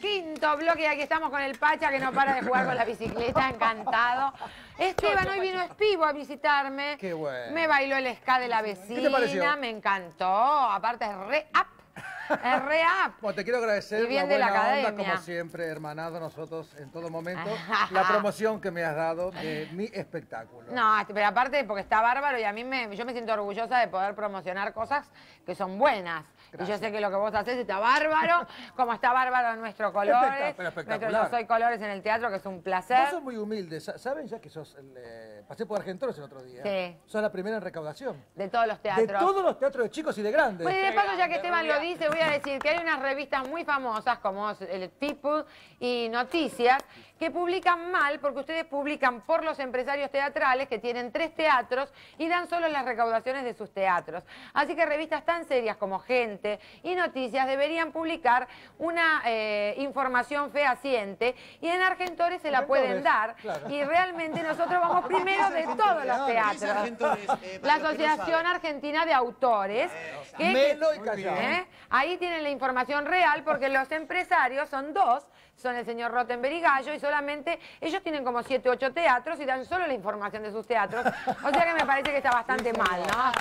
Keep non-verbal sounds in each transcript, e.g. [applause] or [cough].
Quinto bloque y aquí estamos con el Pacha que no para de jugar con la bicicleta, encantado. [laughs] Esteban hoy vino Espivo a visitarme. Qué bueno. Me bailó el ska de la ¿Qué te vecina, me encantó. Aparte es re up. Es re up. Bueno, te quiero agradecer Y bien la de la buena onda, como siempre, hermanado nosotros en todo momento, la promoción que me has dado de mi espectáculo. No, pero aparte porque está bárbaro y a mí me, yo me siento orgullosa de poder promocionar cosas que son buenas. Y yo sé que lo que vos haces está bárbaro, [laughs] como está bárbaro nuestro Colores, nuestro Yo Soy Colores en el teatro, que es un Vos placer. sos muy humilde, sa- ¿saben ya que sos, el, eh, pasé por Argentores el otro día? Sí. Sos la primera en recaudación. De todos los De teatros. todos los teatros de chicos y de grandes. Bueno, y de paso, ya que Esteban lo dice, voy a decir que hay unas revistas muy famosas como el People y Noticias que publican mal porque ustedes publican por los empresarios teatrales que tienen tres teatros y dan solo las recaudaciones de sus teatros. Así que revistas tan serias como Gente y Noticias deberían publicar una eh, información fehaciente y en Argentores se la pueden dar claro. y realmente nosotros vamos [laughs] primero de todos los teatros. Eh, La Asociación. Argentina de Autores. que- Melo y Callao. Ahí tienen la información real porque los empresarios son dos, son el señor Rottenberg y Gallo y solamente ellos tienen como siete, ocho teatros y dan solo la información de sus teatros. O sea que me parece que está bastante mal, ¿no?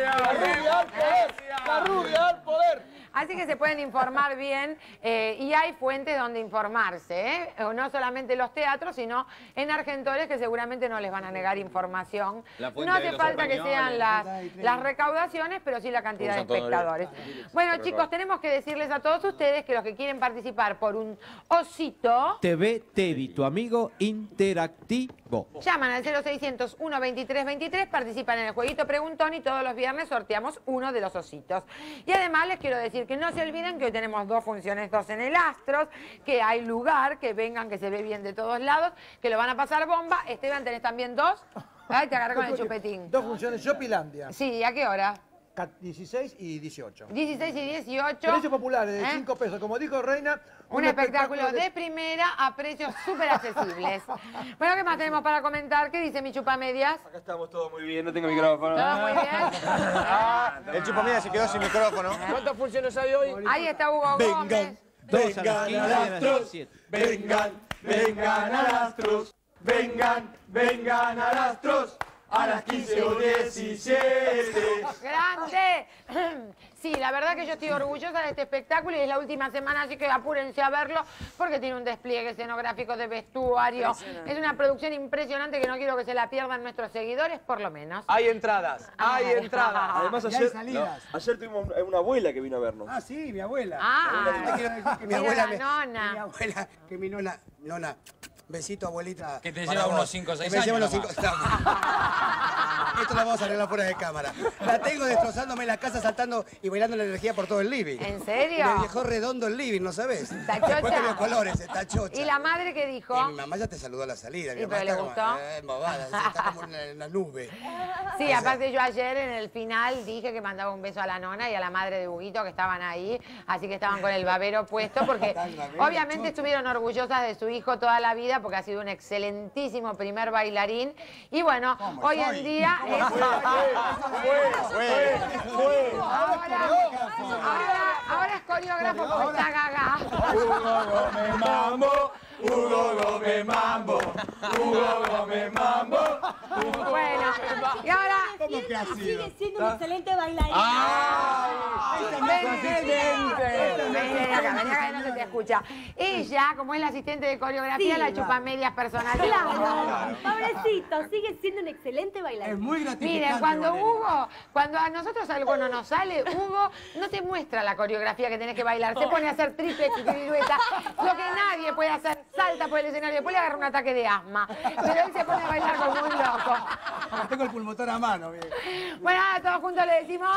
¡La rubia al poder! ¡La rubia al poder! Así que se pueden informar bien eh, y hay fuentes donde informarse, ¿eh? No solamente los teatros, sino en Argentores que seguramente no les van a negar información. No hace falta que sean las, las recaudaciones, pero sí la cantidad de espectadores. Bueno, chicos, tenemos que decirles a todos ustedes que los que quieren participar por un osito... TV Tevi, tu amigo interactivo. Llaman al 0600 123 23, participan en el jueguito Preguntón y todos los viernes sorteamos uno de los ositos. Y además les quiero decir que no se olviden que hoy tenemos dos funciones, dos en el Astros, que hay lugar, que vengan, que se ve bien de todos lados, que lo van a pasar bomba. Esteban, ¿tenés también dos? Ay, te agarré con el [laughs] chupetín. Dos funciones, Shopilandia. Sí, ¿a qué hora? Ca- 16 y 18. 16 y 18. Precios populares de ¿Eh? 5 pesos. Como dijo Reina, Un espectáculo de primera a precios súper accesibles. [laughs] Bueno, ¿qué más tenemos para comentar? ¿Qué dice mi chupamedias? Acá estamos todos muy bien, no tengo micrófono. ¿Todo muy bien? [laughs] El chupamida se quedó sin micrófono. ¿Cuántas funciones hay hoy? Ahí está Hugo Gómez. Dos a las 15 y a las 17. Vengan, vengan a las. Vengan, vengan a las Astros. A las 15 o 17. ¡Grande! [clears throat] Sí, la verdad que yo estoy orgullosa de este espectáculo y es la última semana, así que apúrense a verlo porque tiene un despliegue escenográfico de vestuario. Es una producción impresionante que no quiero que se la pierdan nuestros seguidores, por lo menos. Hay entradas, hay Ay. entradas. [laughs] Además, Y hay ayer, salidas. no, ayer tuvimos una, una abuela que vino a vernos. Ah, sí, mi abuela. Ah, quiero decir que mi mira abuela me- mi abuela, que mi nona, nona, besito abuelita. Que te lleva vos. unos cinco o seis Que me lleva años unos cinco- [laughs] Esto lo vamos a arreglar fuera de cámara. La tengo destrozándome en la casa, saltando y bailando la energía por todo el living. ¿En serio? Me dejó redondo el living, ¿no sabes? Los colores, está chocha. ¿Y la madre que dijo? Y mi mamá ya te saludó a la salida. Mi ¿Y mamá pero le está gustó? Como, eh, embobada, está como en la, en la nube. Sí, aparte yo ayer en el final dije que mandaba un beso a la nona y a la madre de Huguito que estaban ahí, así que estaban con el babero puesto porque [laughs] obviamente estuvieron orgullosas de su hijo toda la vida porque ha sido un excelentísimo primer bailarín. Y bueno, hoy en día es... Ahora, ahora, ahora es coreógrafo porque está gaga. Hugo Gómez Mambo. Hugo Gómez Mambo. Hugo Gómez Mambo. Bueno, y ahora... ¿Cómo que así? Sigue siendo un excelente bailarín. Acá que no se te escucha. Ella, como es la asistente de coreografía, Sí. la chupa medias personal. Claro, pobrecito, sigue siendo un excelente bailarín. Es muy gratificante. Miren, cuando Valeria. Hugo, cuando a nosotros algo no nos sale, Hugo no te muestra la coreografía que tenés que bailar, se pone a hacer triple pirueta, lo que nadie puede hacer, salta por el escenario, después le agarra un ataque de asma, pero él se pone a bailar como un loco. Tengo el pulmotor a mano, bien. Bueno, ahora todos juntos le decimos...